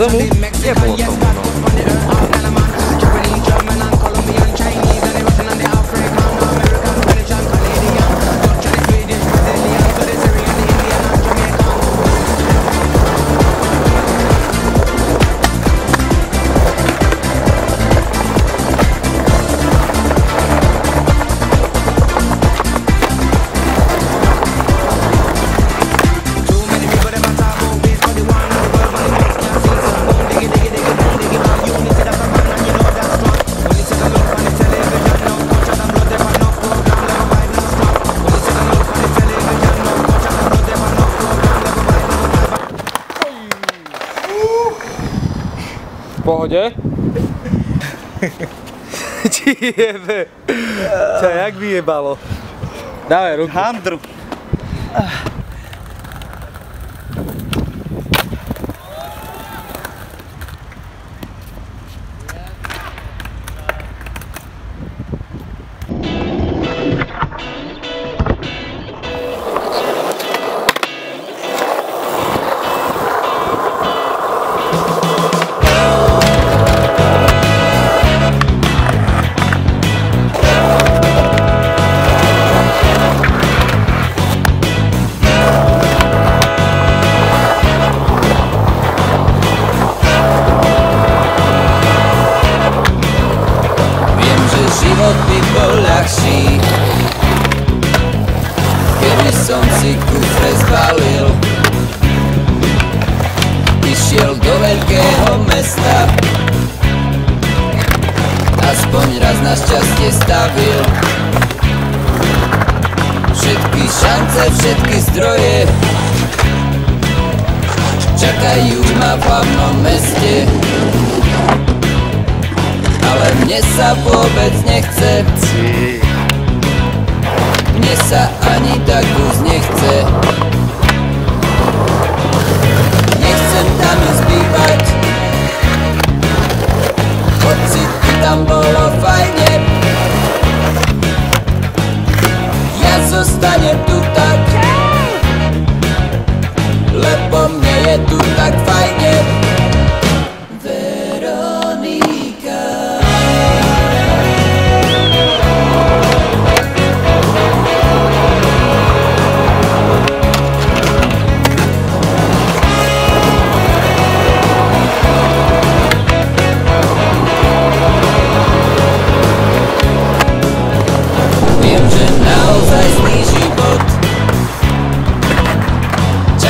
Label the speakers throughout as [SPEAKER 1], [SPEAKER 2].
[SPEAKER 1] Adamo e é bom. Pohode? Ti jebe. Ťa jak vyjebalo? Dávaj ruku.
[SPEAKER 2] Handru.
[SPEAKER 3] Išiel do veľkého mesta. Aspoň raz na šťastie stavil. Všetky šance, všetky zdroje Čakajú ma v hlavnom meste. Ale mne sa vôbec nechce. Mne sa ani tak už nechce zostanem tu tak. Lebo mne je tu tak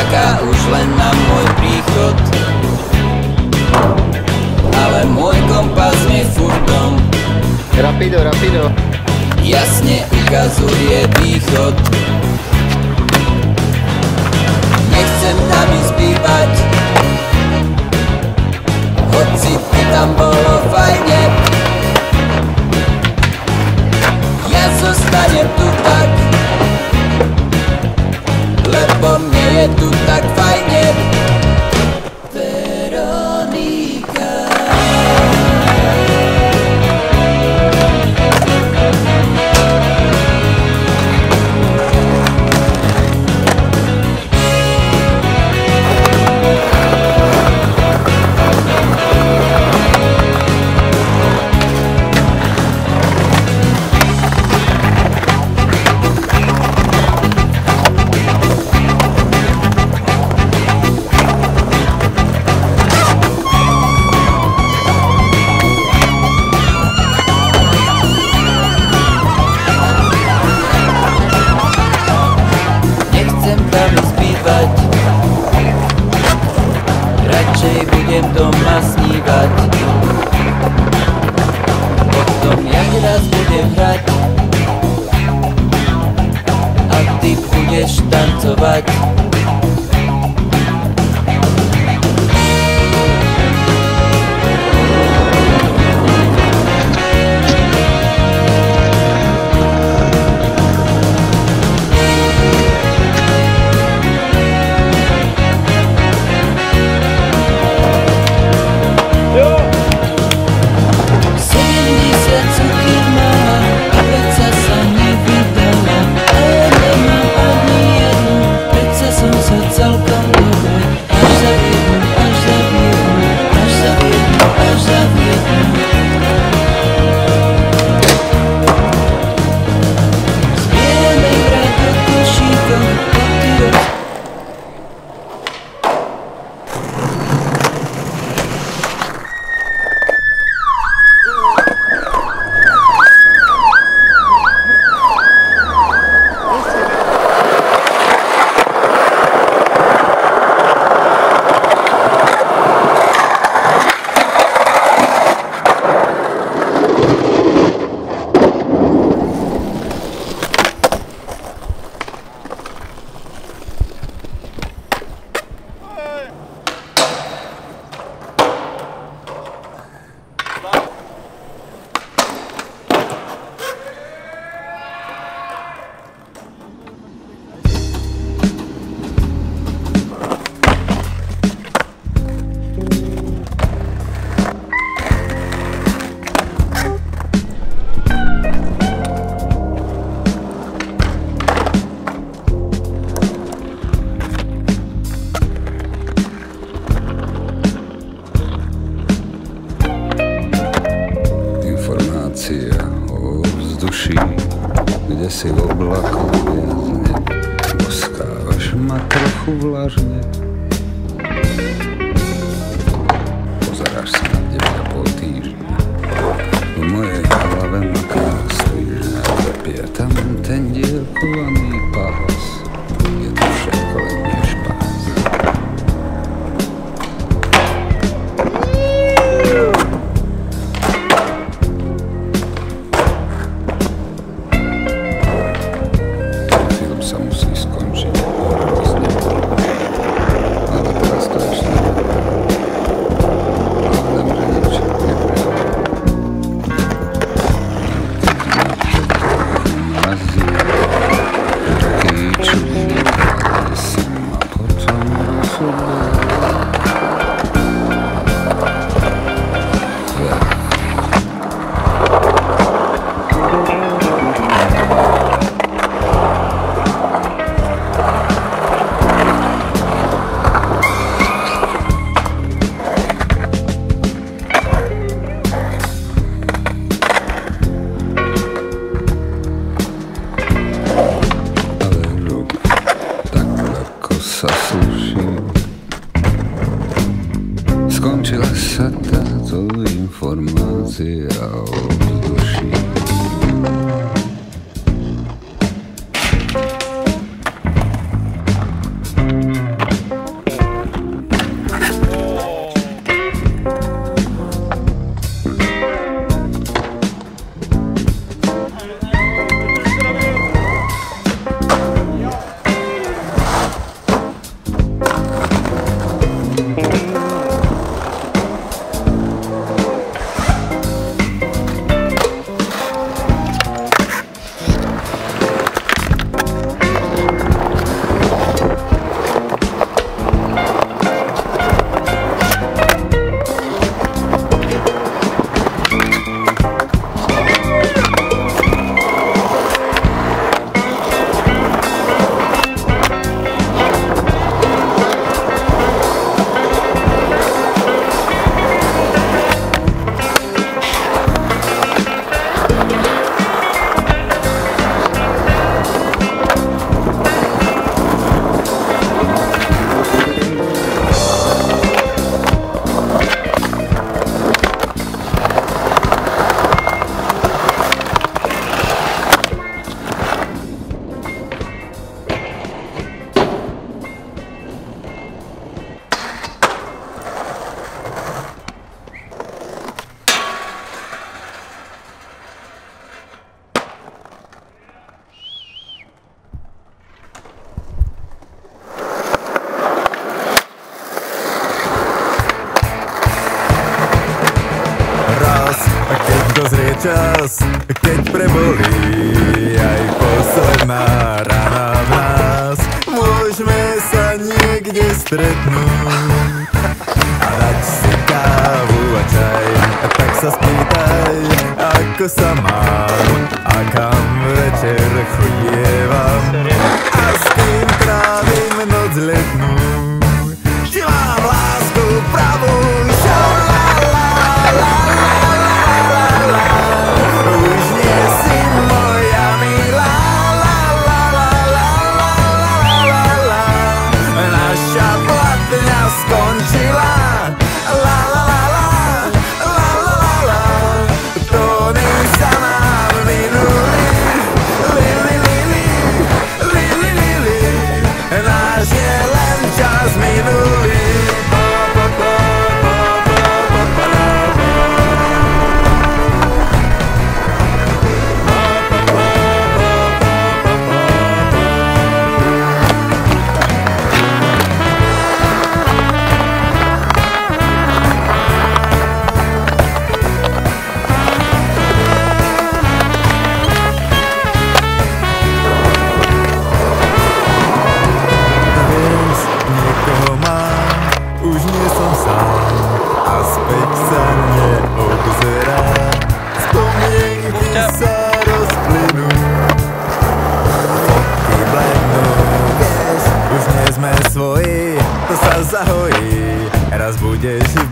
[SPEAKER 3] Čaká už len na môj príchod. Ale môj kompas mi furtom
[SPEAKER 1] Rapido, rapido.
[SPEAKER 3] jasne ukazuje východ. Nechcem tam ísť bývať. Hoci by tam bolo fajne budem doma snívať. Potom jak raz budem hrať A ty budeš tancovať
[SPEAKER 4] čas, keď prebolí aj posledná rana v nás. Môžeme sa niekde stretnúť a dať si kávu a čaj. Tak sa spýtaj, ako sa mám a Jesse